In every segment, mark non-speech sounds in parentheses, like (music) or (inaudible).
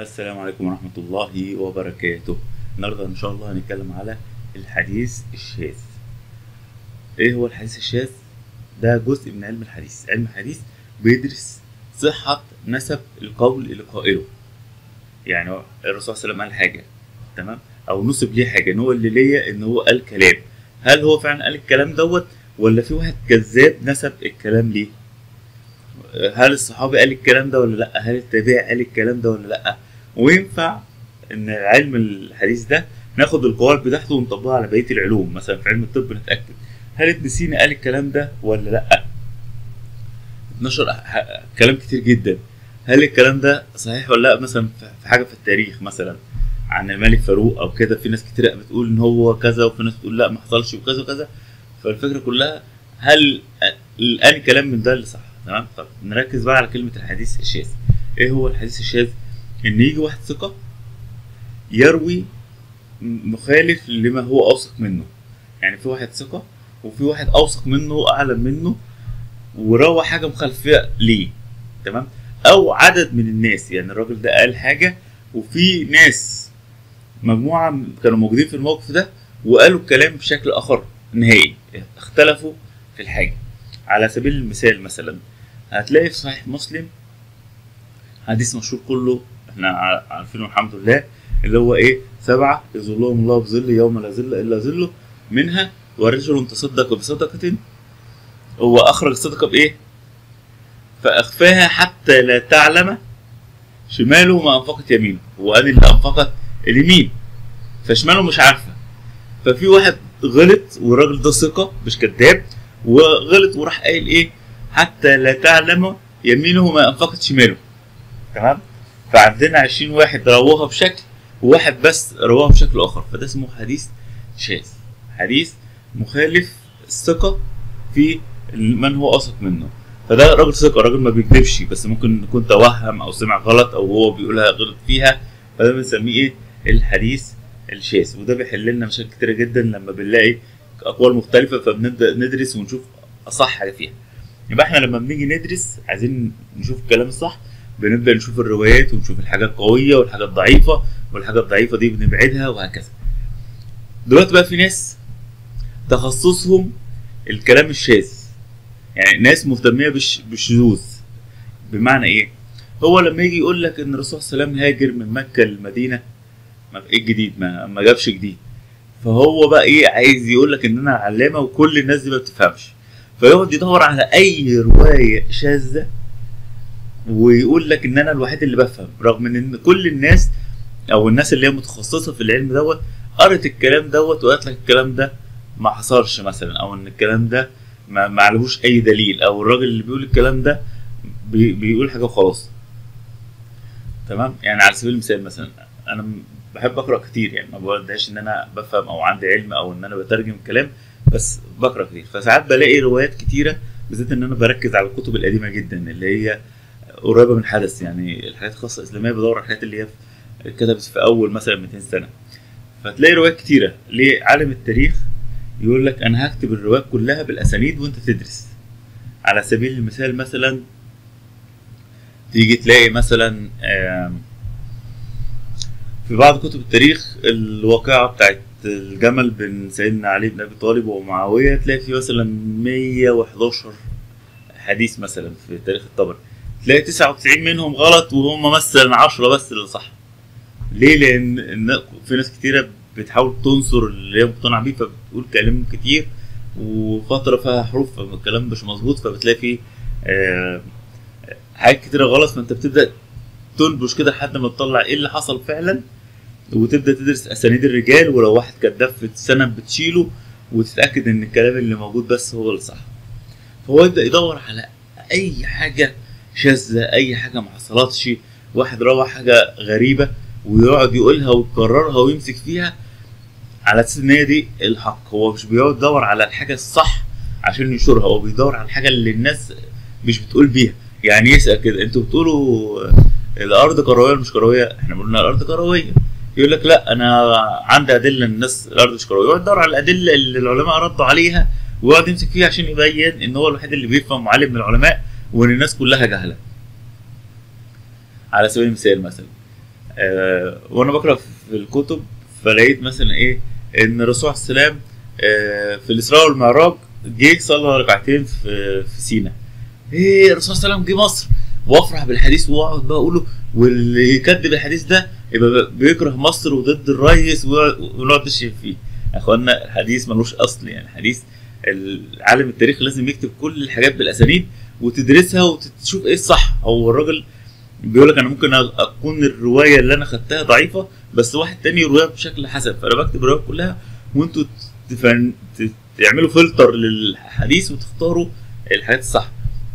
السلام عليكم ورحمة الله وبركاته. النهاردة إن شاء الله هنتكلم على الحديث الشاذ. إيه هو الحديث الشاذ؟ ده جزء من علم الحديث. علم الحديث بيدرس صحة نسب القول اللي قائله. يعني الرسول صلى الله عليه وسلم قال حاجة تمام؟ أو نسب ليه حاجة إن هو اللي ليا إن هو قال كلام. هل هو فعلا قال الكلام دوت ولا في واحد كذاب نسب الكلام ليه؟ هل الصحابي قال الكلام ده ولا لأ؟ هل التابعي قال الكلام ده ولا لأ؟ وينفع إن علم الحديث ده ناخد القواعد بتاعته ونطبقها على بقية العلوم مثلا في علم الطب نتأكد. هل ابن سينا قال الكلام ده ولا لأ؟ اتنشر ح- كلام كتير جدا. هل الكلام ده صحيح ولا لأ؟ مثلا في حاجة في التاريخ مثلا عن الملك فاروق أو كده في ناس كتير بتقول إن هو كذا وفي ناس بتقول لأ ما حصلش وكذا وكذا. فالفكرة كلها هل قال كلام من ده اللي صح تمام؟ طب نركز بقى على كلمة الحديث الشاذ. إيه هو الحديث الشاذ؟ إن يجي واحد ثقة يروي مخالف لما هو أوثق منه. يعني في واحد ثقة وفي واحد أوثق منه اعلم منه وروى حاجة مخالفة ليه. تمام؟ أو عدد من الناس. يعني الراجل ده قال حاجة وفي ناس مجموعة كانوا موجودين في الموقف ده وقالوا الكلام بشكل آخر نهائي. اختلفوا في الحاجة. على سبيل المثال مثلا هتلاقي في صحيح مسلم حديث مشهور كله إحنا عارفينه الحمد لله اللي هو إيه؟ سبعة يظلهم الله بظل يوم لا ظل إلا ظله منها ورجل تصدق بصدقة هو أخرج الصدقة بإيه؟ فأخفاها حتى لا تعلم شماله ما أنفقت يمينه وقال اللي انفقت اليمين فشماله مش عارفة. ففي واحد غلط والراجل ده ثقة مش كذاب وغلط وراح قايل إيه؟ حتى لا تعلم يمينه ما أنفقت شماله. تمام؟ فعندنا 20 واحد رواها بشكل وواحد بس رواها بشكل آخر. فده اسمه حديث شاذ. حديث مخالف الثقة في من هو أثق منه. فده راجل ثقة راجل ما بيكذبش بس ممكن يكون توهم أو سمع غلط أو هو بيقولها غلط فيها. فده بنسميه إيه؟ الحديث الشاذ. وده بيحل لنا مشاكل كتيرة جدا لما بنلاقي أقوال مختلفة فبنبدأ ندرس ونشوف أصح حاجة فيها. يبقى إحنا لما بنيجي ندرس عايزين نشوف الكلام الصح بنبدأ نشوف الروايات ونشوف الحاجات القوية والحاجات الضعيفة والحاجات الضعيفة دي بنبعدها وهكذا. دلوقتي بقى في ناس تخصصهم الكلام الشاذ. يعني ناس مهتمية بالش- بالشذوذ. بمعنى إيه؟ هو لما يجي يقول لك إن الرسول صلى الله عليه وسلم هاجر من مكة للمدينة ما إيه الجديد؟ ما, ما جابش جديد. فهو بقى إيه عايز يقول لك إن أنا علامة وكل الناس دي ما بتفهمش. فيقعد يدور على أي رواية شاذة ويقول لك إن أنا الوحيد اللي بفهم رغم إن كل الناس أو الناس اللي هي متخصصة في العلم دوت قرت الكلام دوت وقالت لك الكلام ده ما حصلش مثلا أو إن الكلام ده ما عليهوش أي دليل أو الراجل اللي بيقول الكلام ده بي بيقول حاجة وخلاص. تمام؟ يعني على سبيل المثال مثلا أنا بحب أقرأ كتير يعني ما بودعش إن أنا بفهم أو عندي علم أو إن أنا بترجم كلام بس بقرأ كتير. فساعات بلاقي روايات كتيرة بالذات إن أنا بركز على الكتب القديمة جدا اللي هي قريبة من الحدث يعني الحاجات الخاصة الإسلامية بدور على الحاجات اللي هي اتكتبت في أول مثلا 200 سنة. فتلاقي روايات كتيرة ليه عالم التاريخ يقول لك أنا هكتب الروايات كلها بالأسانيد وأنت تدرس. على سبيل المثال مثلا تيجي تلاقي مثلا آم، في بعض كتب التاريخ الواقعة بتاعت الجمل بين سيدنا علي بن أبي طالب ومعاوية تلاقي في مثلا 111 حديث مثلا في تاريخ الطبري. تلاقي 99 منهم غلط وهم مثلا 10 بس اللي صح. ليه؟ لأن في ناس كتيرة بتحاول تنصر اللي هي مقتنعة بيه فبتقول كلام كتير وفترة فيها حروف فالكلام مش مظبوط فبتلاقي فيه آه، حاجات كتيرة غلط. فأنت بتبدأ تنبش كده لحد ما تطلع إيه اللي حصل فعلا. وتبدأ تدرس أسانيد الرجال ولو واحد كداب في السنة بتشيله وتتأكد إن الكلام اللي موجود بس هو اللي صح. فهو يبدأ يدور على أي حاجة شاذة أي حاجة ما حصلتش. واحد روى حاجة غريبة ويقعد يقولها ويكررها ويمسك فيها على أساس إن هي دي الحق. هو مش بيقعد يدور على الحاجة الصح عشان ينشرها هو بيدور على الحاجة اللي الناس مش بتقول بيها. يعني يسأل كده أنتوا بتقولوا الأرض كروية مش كروية؟ إحنا قلنا الأرض كروية. يقول لك لا أنا عندي أدلة إن الناس الأرض مش كرويه يقعد يدور على الأدلة اللي العلماء ردوا عليها ويقعد يمسك فيها عشان يبين إن هو الوحيد اللي بيفهم وعالم من العلماء وإن الناس كلها جهلة. على سبيل المثال مثلا آه وأنا بقرأ في الكتب فلقيت مثلا إيه إن الرسول عليه السلام آه في الإسراء والمعراج جه صلى ركعتين في في سينا. إيه الرسول صلى الله عليه وسلم جه مصر وافرح بالحديث واقعد بقى اقوله واللي يكذب الحديث ده يبقى بيكره مصر وضد الريس ونقعد نشتم فيه. أخوانا الحديث ملوش أصل يعني. الحديث عالم التاريخ لازم يكتب كل الحاجات بالأسانيد وتدرسها وتشوف إيه الصح. هو الراجل بيقول لك أنا ممكن أكون الرواية اللي أنا خدتها ضعيفة بس واحد تاني يرويها بشكل حسن. فأنا بكتب الروايات كلها وأنتوا تعملوا فلتر للحديث وتختاروا الحاجات الصح.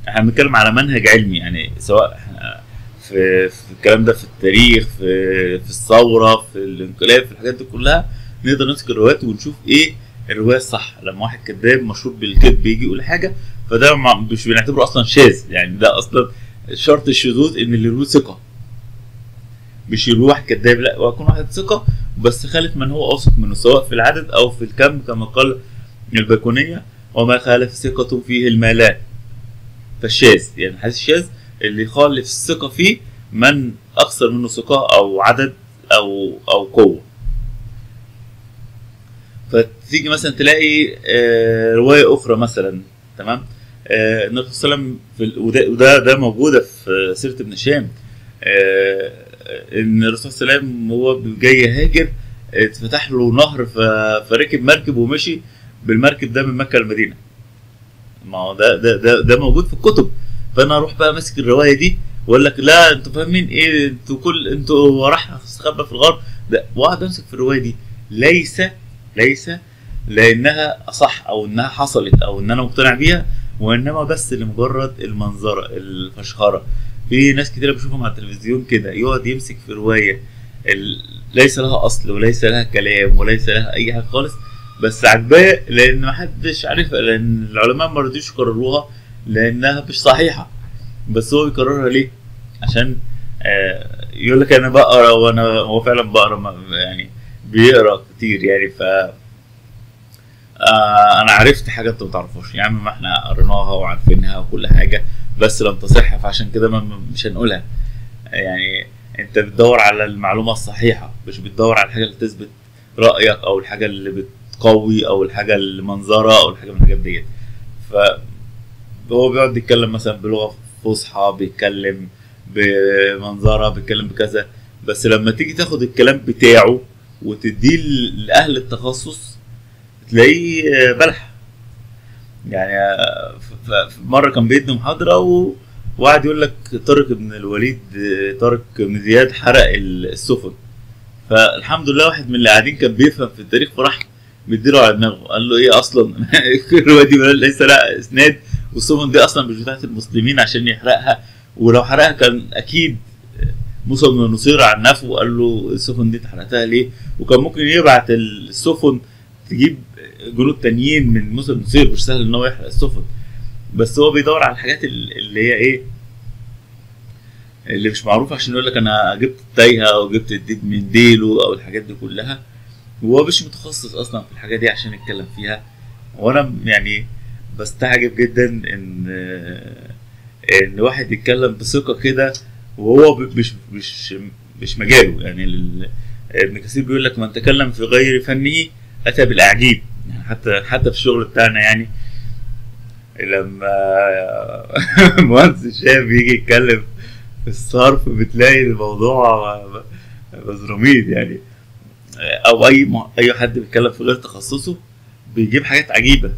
إحنا بنتكلم على منهج علمي يعني سواء في, في الكلام ده في التاريخ في في الثورة في الانقلاب في الحاجات دي كلها نقدر نمسك الروايات ونشوف إيه الرواية الصح. لما واحد كذاب مشهور بالكذب بيجي يقول حاجة فده مش بنعتبره أصلا شاذ يعني ده أصلا شرط الشذوذ إن اللي يروي ثقة. مش يروي واحد كذاب لا هو يكون واحد ثقة بس خالف من هو اوثق منه سواء في العدد أو في الكم كما قال البيكونيه وما خالف ثقة فيه المالات فالشاذ يعني الحديث الشاذ اللي يخالف الثقة فيه من أكثر منه ثقة أو عدد أو أو قوة. فتيجي مثلا تلاقي آه رواية أخرى مثلا تمام؟ آه النبي صلى الله عليه وسلم وده, ده موجودة في سيرة ابن هشام. آه إن الرسول صلى الله عليه وسلم هو جاي يهاجر اتفتح له نهر فركب مركب ومشي بالمركب ده من مكة للمدينة ما هو ده ده, ده موجود في الكتب. فانا أروح بقى ماسك الرواية دي واقول لك لا أنتوا فاهمين إيه؟ أنتوا كل أنتوا راح استخبى في الغار ده واقعد امسك في الرواية دي. ليس ليس لأنها اصح أو إنها حصلت أو إن أنا مقتنع بيها وإنما بس لمجرد المنظرة الفشخرة. في ناس كتير بشوفهم على التلفزيون كده يقعد يمسك في رواية ليس لها أصل وليس لها كلام وليس لها أي حاجة خالص بس عجباه لأن ما حدش عارفها لأن العلماء ما رضيوش يكرروها. لأنها مش صحيحة. بس هو بيكررها ليه؟ عشان آه يقول لك أنا بقرأ وأنا هو فعلا بقرأ يعني بيقرأ كتير يعني ف آه أنا عرفت حاجة أنتوا ما تعرفوش يا عم ما إحنا قريناها وعارفينها وكل حاجة بس لم تصح فعشان كده مش هنقولها. يعني أنت بتدور على المعلومة الصحيحة مش بتدور على الحاجة اللي تثبت رأيك أو الحاجة اللي بتقوي أو الحاجة المنظره أو الحاجة من الحاجات ديت. ف هو بيقعد يتكلم مثلا بلغة فصحى بيتكلم بمنظرة بيتكلم بكذا. بس لما تيجي تاخد الكلام بتاعه وتديه لأهل التخصص تلاقيه بلح. يعني مرة كان بيدي محاضرة و... وقعد يقول لك طارق بن الوليد طارق بن زياد حرق السفن. فالحمد لله واحد من اللي قاعدين كان بيفهم في التاريخ فراح مديله على دماغه. قال له إيه أصلا؟ (laughs) الروايه دي ليس لها إسناد. والسفن دي أصلا مش بتاعت المسلمين عشان يحرقها. ولو حرقها كان أكيد موسى بن نصير عنفه وقال له السفن دي حرقتها ليه؟ وكان ممكن يبعت السفن تجيب جنود تانيين من موسى بن نصير مش سهل إن هو يحرق السفن. بس هو بيدور على الحاجات اللي هي إيه؟ اللي مش معروفة عشان يقول لك أنا جبت التايهة أو جبت الديب من ديله أو الحاجات دي كلها. وهو مش متخصص أصلا في الحاجة دي عشان يتكلم فيها. وأنا يعني بستعجب جدا إن إن واحد يتكلم بثقة كده وهو مش مش مش مجاله. يعني ابن كثير بيقول لك من تكلم في غير فنه أتى بالإعجيب. يعني حتى حتى في الشغل بتاعنا يعني. لما (laughs) مهندس الشاب يجي يتكلم في الصرف بتلاقي الموضوع مزروميد يعني. أو أي أي حد بيتكلم في غير تخصصه بيجيب حاجات عجيبة.